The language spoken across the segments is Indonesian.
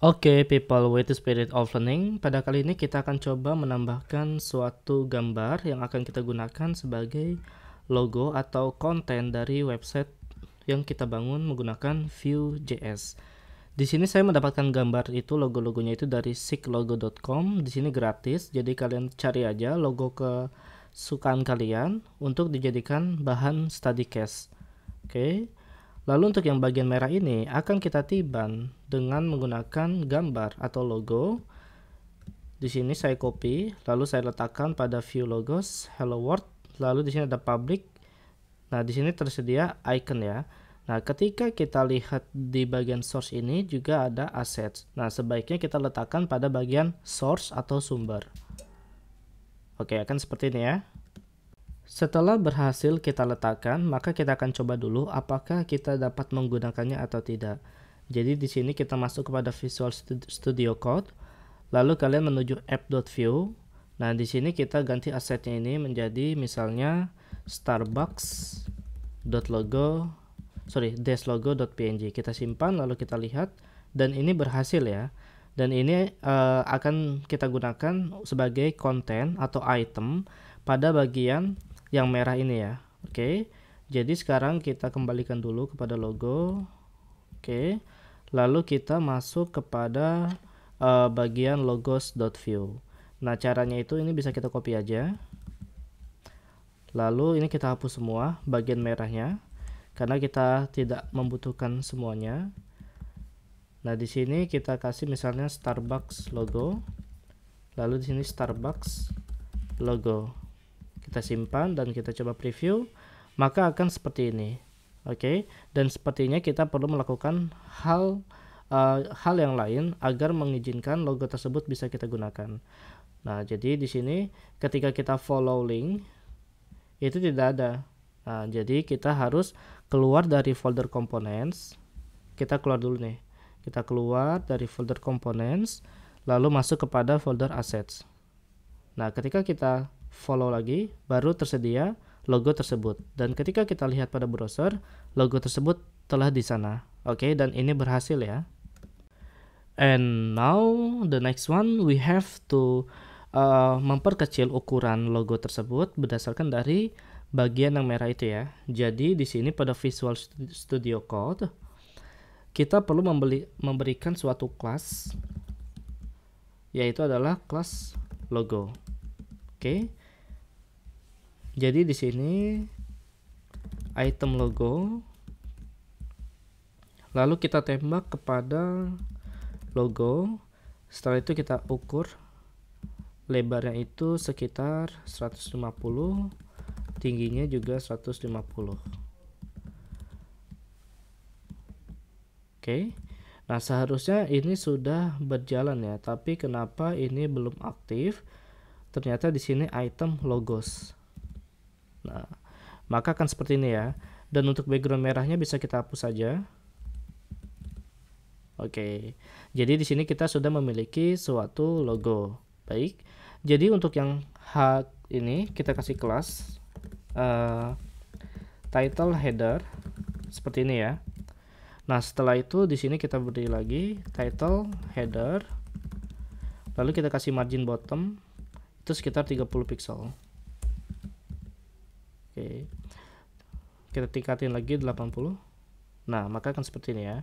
Oke, okay, people with the spirit of learning. Pada kali ini kita akan coba menambahkan suatu gambar yang akan kita gunakan sebagai logo atau konten dari website yang kita bangun menggunakan Vue.js. Di sini saya mendapatkan gambar itu logo-logonya itu dari sicklogo.com. Di sini gratis, jadi kalian cari aja logo kesukaan kalian untuk dijadikan bahan study case. Oke. Okay. Lalu untuk yang bagian merah ini akan kita tiban dengan menggunakan gambar atau logo. Di sini saya copy, lalu saya letakkan pada view logos hello world, lalu di sini ada public. Nah, di sini tersedia icon ya. Nah, ketika kita lihat di bagian source ini juga ada assets. Nah, sebaiknya kita letakkan pada bagian source atau sumber. Oke, akan seperti ini ya. Setelah berhasil kita letakkan, maka kita akan coba dulu apakah kita dapat menggunakannya atau tidak. Jadi di sini kita masuk kepada Visual Studio Code, lalu kalian menuju app.view. Nah, di sini kita ganti asetnya ini menjadi misalnya starbucks.logo sorry dashlogo.png. Kita simpan lalu kita lihat dan ini berhasil ya. Dan ini uh, akan kita gunakan sebagai konten atau item pada bagian yang merah ini ya. Oke. Okay. jadi sekarang kita kembalikan dulu kepada logo. Oke. Okay. lalu kita masuk kepada uh, bagian logos.view nah caranya itu ini bisa kita copy aja. Lalu ini kita hapus semua bagian merahnya karena kita tidak membutuhkan semuanya. Nah di sini kita kasih misalnya Starbucks logo. Lalu di sini Starbucks logo kita simpan dan kita coba preview maka akan seperti ini. Oke? Okay? dan sepertinya kita perlu melakukan hal uh, hal yang lain agar mengizinkan logo tersebut bisa kita gunakan. Nah jadi di sini ketika kita follow link itu tidak ada. Nah jadi kita harus keluar dari folder components kita keluar dulu nih. Kita keluar dari folder components lalu masuk kepada folder assets. Nah ketika kita follow lagi, baru tersedia logo tersebut. Dan ketika kita lihat pada browser, logo tersebut telah di sana. Oke, okay, dan ini berhasil ya. And now the next one we have to uh, memperkecil ukuran logo tersebut berdasarkan dari bagian yang merah itu ya. Jadi di sini pada Visual Studio Code kita perlu membeli, memberikan suatu kelas yaitu adalah kelas logo. Oke. Okay jadi di sini item logo. Lalu kita tembak kepada logo. Setelah itu kita ukur lebarnya itu sekitar 150 tingginya juga 150 oke. Okay. nah seharusnya ini sudah berjalan ya tapi kenapa ini belum aktif? Ternyata di sini item logos Nah, maka akan seperti ini ya. Dan untuk background merahnya bisa kita hapus saja. Oke. Jadi di sini kita sudah memiliki suatu logo. Baik. Jadi untuk yang H ini kita kasih kelas uh, title header seperti ini ya. Nah, setelah itu di sini kita beri lagi title header. Lalu kita kasih margin bottom itu sekitar 30 pixel. Oke. Kita tingkatin lagi 80. Nah, maka akan seperti ini ya.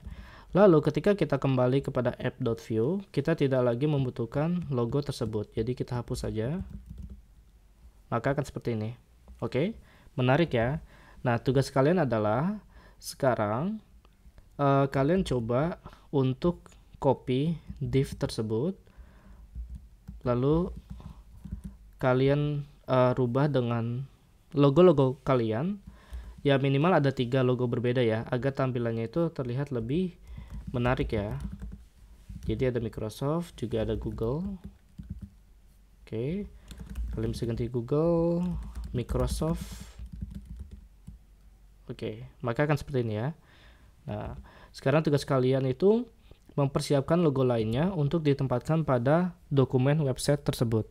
Lalu ketika kita kembali kepada app.view, kita tidak lagi membutuhkan logo tersebut. Jadi kita hapus saja. Maka akan seperti ini. Oke. Menarik ya. Nah, tugas kalian adalah sekarang uh, kalian coba untuk copy div tersebut. Lalu kalian uh, rubah dengan logo-logo kalian ya minimal ada tiga logo berbeda ya agar tampilannya itu terlihat lebih menarik ya. Jadi ada Microsoft juga ada Google. Oke kalian bisa ganti Google Microsoft. Oke maka akan seperti ini ya. Nah sekarang tugas kalian itu mempersiapkan logo lainnya untuk ditempatkan pada dokumen website tersebut